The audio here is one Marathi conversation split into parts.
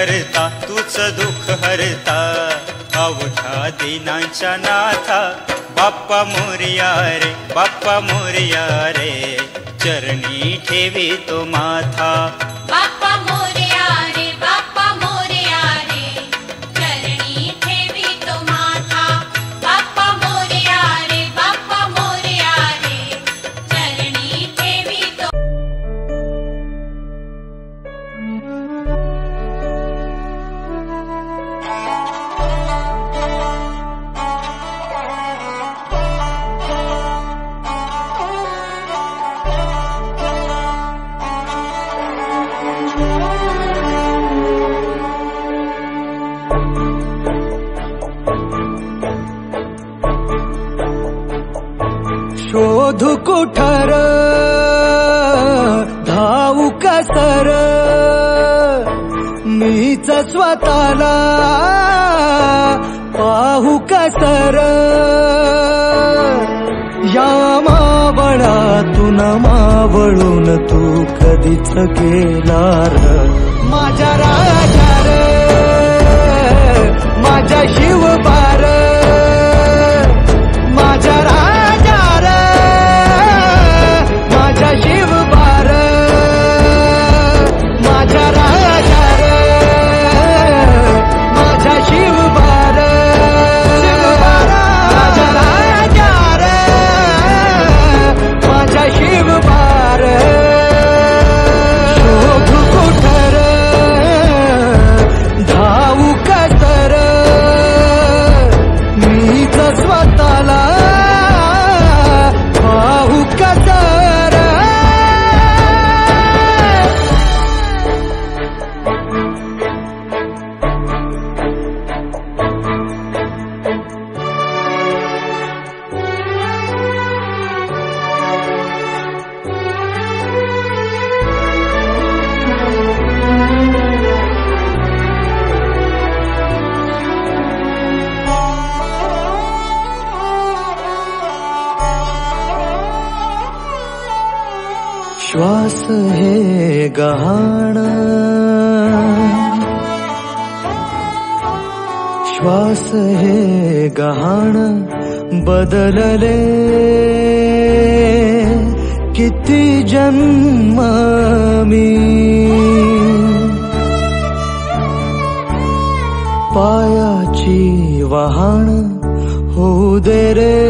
करता तूच दुःख हरता. अवघ्या दिनांच्या नाथा बाप्पा मोरया रे बाप्पा मोरया रे. चरणी ठेवी तो माथा शोध कुठर? धावू कसर मीच स्वतःला पाहू कसर या मावळातून मावळून तू कधीच गेलार माझ्या राजा रे माझ्या शिव श्वास हे गहाण। श्वास हे गहाण बदलले किती जन्म मी पायाची वहाण रे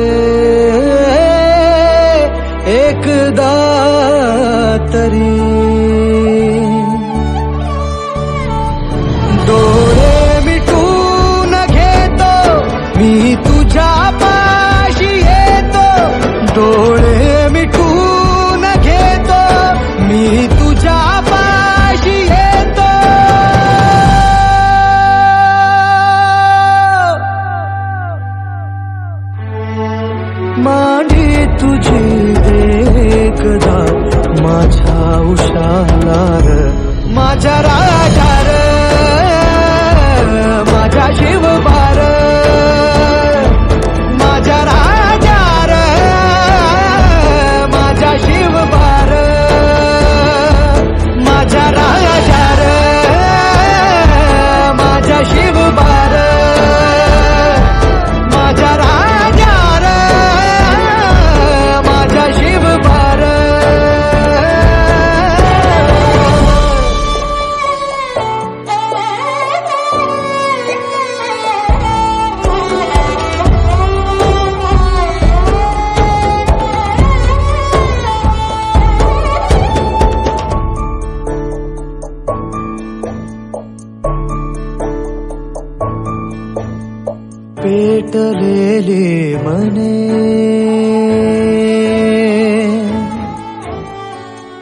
पेटलेले मने।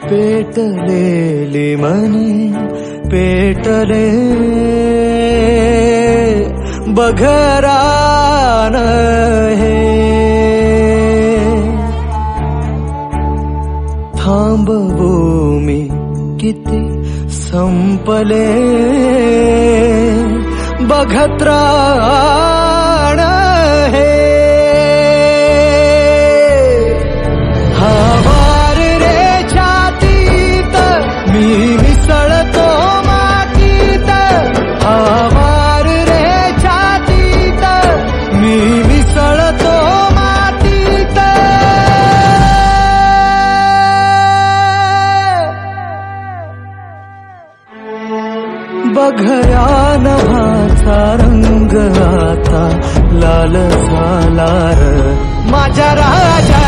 पेटलेली मने पेटले। बघरान हे। थांबवू मी किती संपले। बघत घया नभाचा रंग आता लाल झाला माझ्या राजा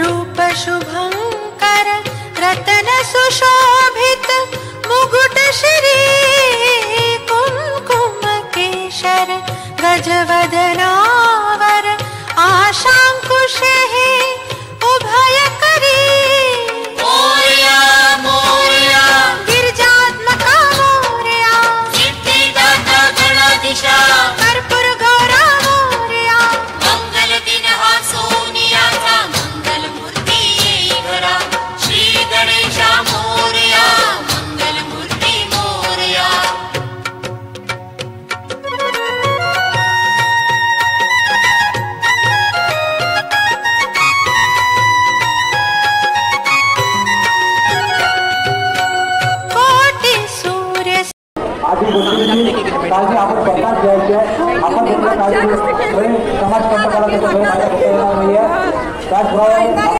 रूपशुभङ्कर रतन सुशोभित मुकुट श्री कुम् कुम्भकेशर गजवद आशा काळजी आपण स्वतःच घ्यायची आहे आपण घेतल्या काळजीमुळे समाज कंपकाला त्याचा गैरफायदा घेता येणार नाही आहे त्याचप्रमाणे